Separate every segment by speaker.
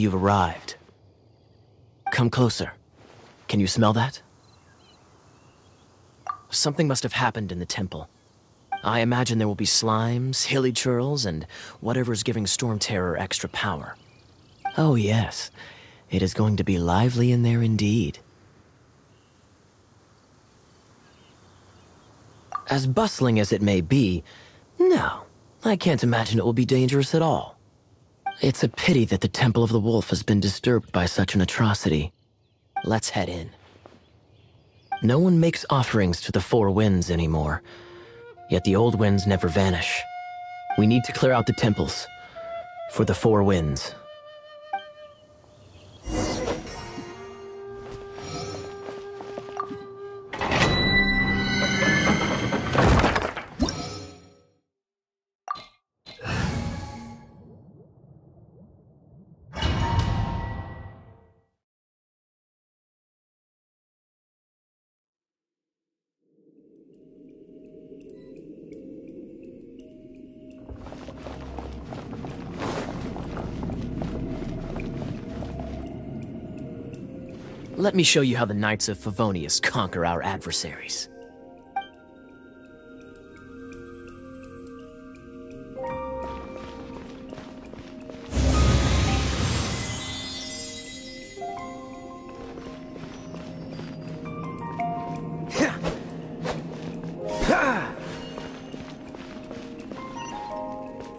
Speaker 1: You've arrived. Come closer. Can you smell that? Something must have happened in the temple. I imagine there will be slimes, hilichurls, and whatever's giving Storm Terror extra power. Oh yes, it is going to be lively in there indeed. As bustling as it may be, no, I can't imagine it will be dangerous at all. It's a pity that the Temple of the Wolf has been disturbed by such an atrocity. Let's head in. No one makes offerings to the Four Winds anymore, yet the old winds never vanish. We need to clear out the temples for the Four Winds. Let me show you how the Knights of Favonius conquer our adversaries.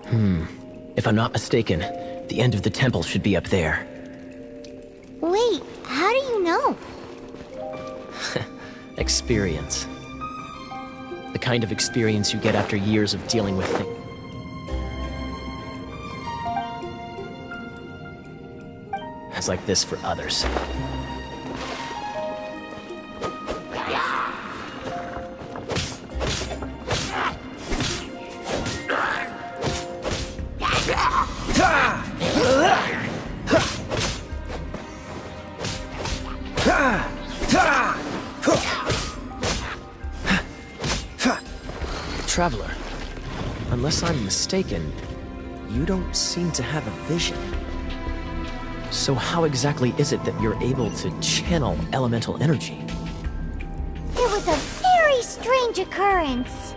Speaker 1: Hmm. If I'm not mistaken, the end of the temple should be up there.
Speaker 2: Wait, know?
Speaker 1: Experience. The kind of experience you get after years of dealing with things. It's like this for others. Traveler, unless I'm mistaken, you don't seem to have a vision. So how exactly is it that you're able to channel elemental energy?
Speaker 2: It was a very strange occurrence.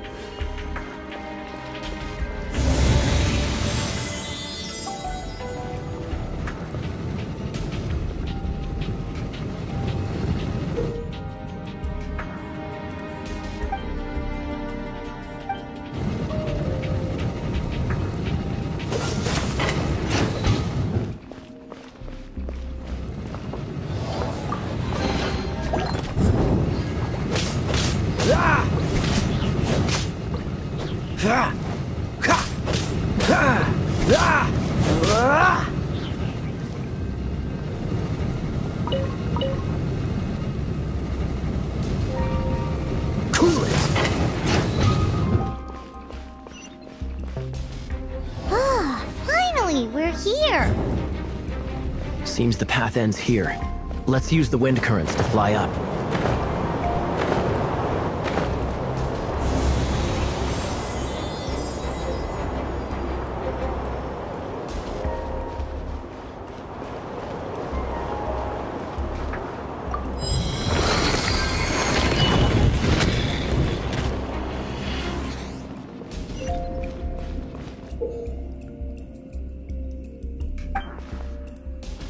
Speaker 1: Seems the path ends here. Let's use the wind currents to fly up.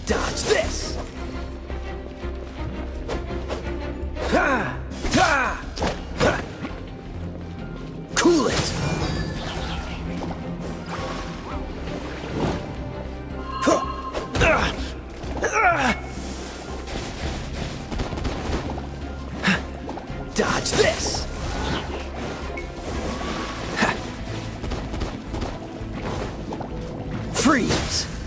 Speaker 1: Dodge this! Ha! Ha! Ha! Cool it! Dodge this! Freeze!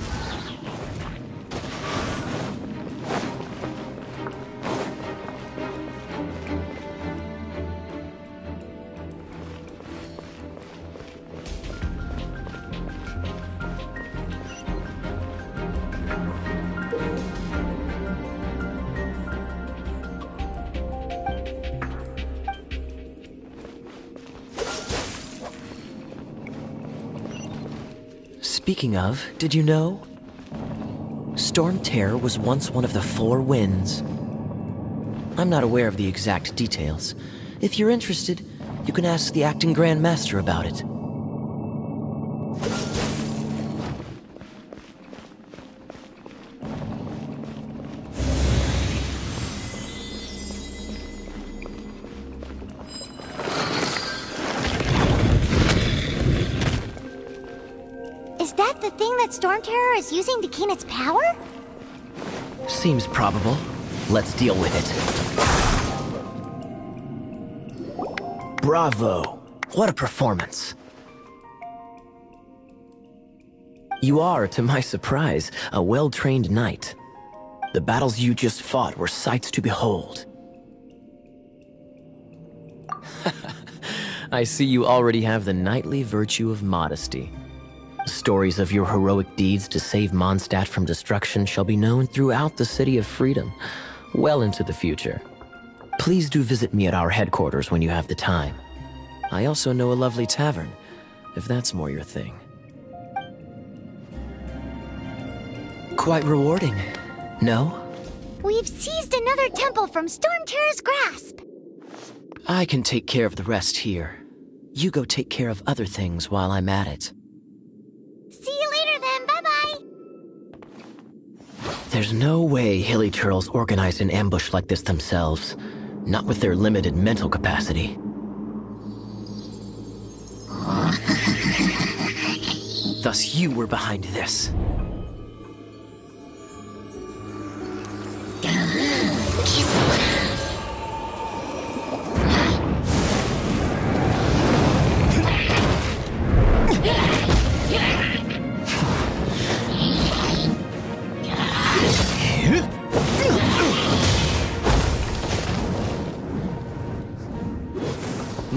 Speaker 1: Speaking of, did you know? Storm Terror was once one of the Four Winds. I'm not aware of the exact details. If you're interested, you can ask the acting Grand Master about it.
Speaker 2: Thing that Storm Terror is using to gain its power?
Speaker 1: Seems probable. Let's deal with it. Bravo! What a performance. You are, to my surprise, a well-trained knight. The battles you just fought were sights to behold. I see you already have the knightly virtue of modesty. Stories of your heroic deeds to save Mondstadt from destruction shall be known throughout the City of Freedom, well into the future. Please do visit me at our headquarters when you have the time. I also know a lovely tavern, if that's more your thing. Quite rewarding, no?
Speaker 2: We've seized another temple from Storm Terror's grasp.
Speaker 1: I can take care of the rest here. You go take care of other things while I'm at it. There's no way Hilichurls organized an ambush like this themselves. Not with their limited mental capacity. Thus you were behind this.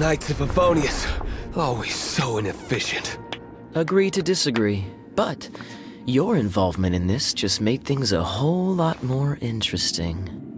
Speaker 3: Knights of Favonius, always so inefficient.
Speaker 1: Agree to disagree, but your involvement in this just made things a whole lot more interesting.